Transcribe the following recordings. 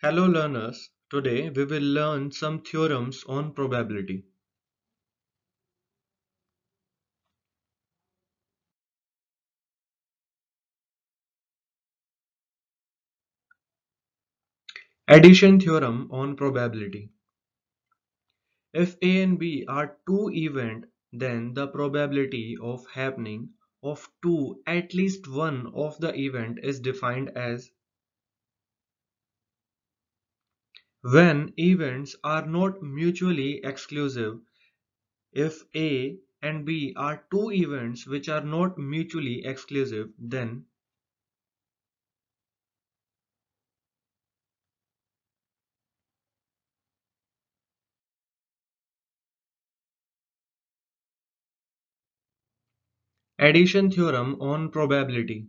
Hello learners, today we will learn some theorems on probability. Addition theorem on probability. If A and B are two event, then the probability of happening of two at least one of the event is defined as when events are not mutually exclusive. If A and B are two events which are not mutually exclusive, then Addition theorem on probability.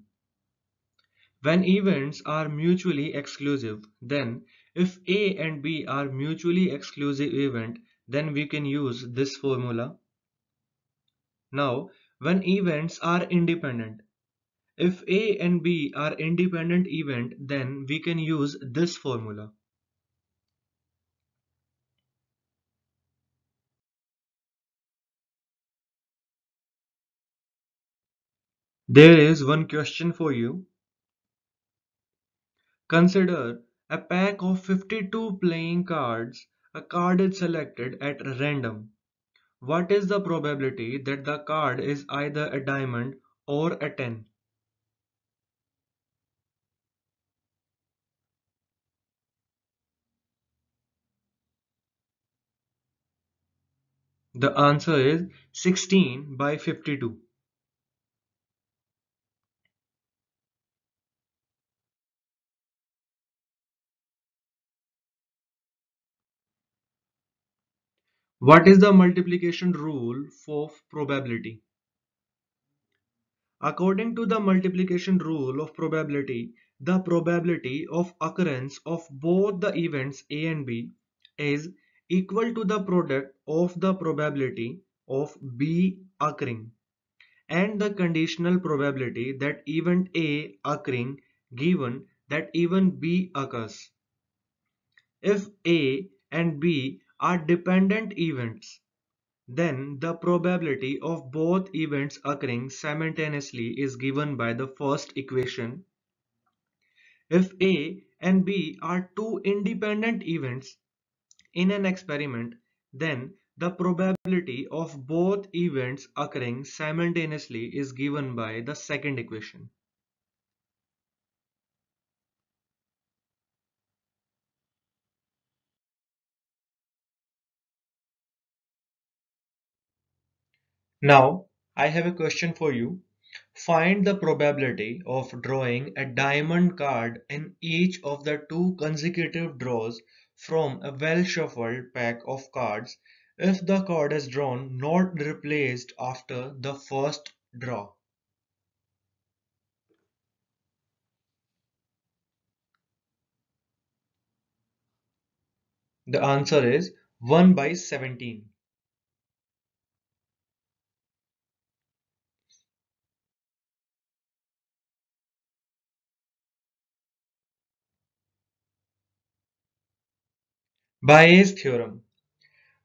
When events are mutually exclusive, then if A and B are mutually exclusive event, then we can use this formula. Now, when events are independent, if A and B are independent event, then we can use this formula. There is one question for you. Consider a pack of 52 playing cards. A card is selected at random. What is the probability that the card is either a diamond or a 10? The answer is 16 by 52. What is the multiplication rule for probability? According to the multiplication rule of probability, the probability of occurrence of both the events A and B is equal to the product of the probability of B occurring and the conditional probability that event A occurring given that event B occurs. If A and B are dependent events, then the probability of both events occurring simultaneously is given by the first equation. If A and B are two independent events in an experiment, then the probability of both events occurring simultaneously is given by the second equation. Now, I have a question for you. Find the probability of drawing a diamond card in each of the two consecutive draws from a well-shuffled pack of cards if the card is drawn not replaced after the first draw. The answer is 1 by 17. Bayes theorem.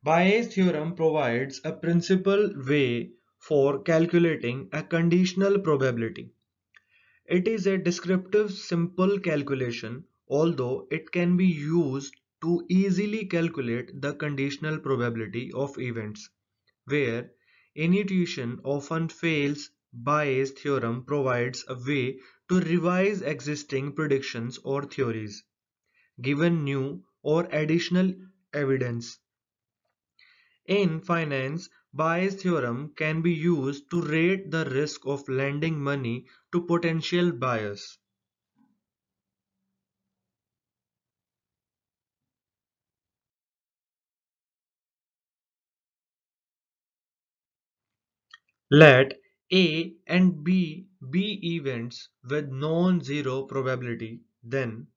Bayes theorem provides a principal way for calculating a conditional probability. It is a descriptive simple calculation although it can be used to easily calculate the conditional probability of events. Where intuition often fails Bayes theorem provides a way to revise existing predictions or theories given new or additional evidence. In finance, Bayes' theorem can be used to rate the risk of lending money to potential buyers. Let A and B be events with non-zero probability, then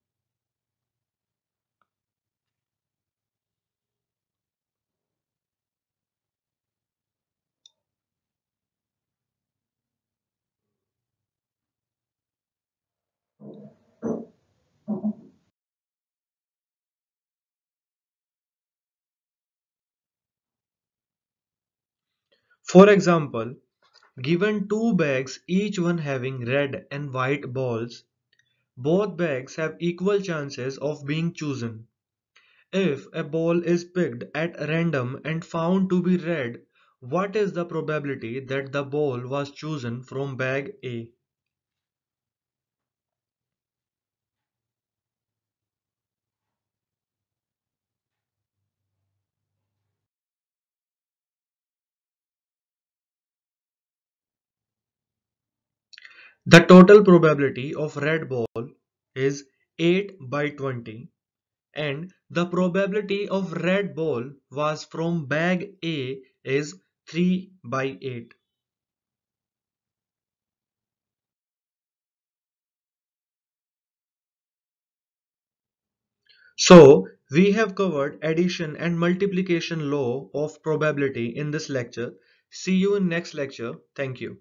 For example, given two bags each one having red and white balls, both bags have equal chances of being chosen. If a ball is picked at random and found to be red, what is the probability that the ball was chosen from bag A? The total probability of red ball is 8 by 20 and the probability of red ball was from bag A is 3 by 8. So we have covered addition and multiplication law of probability in this lecture. See you in next lecture. Thank you.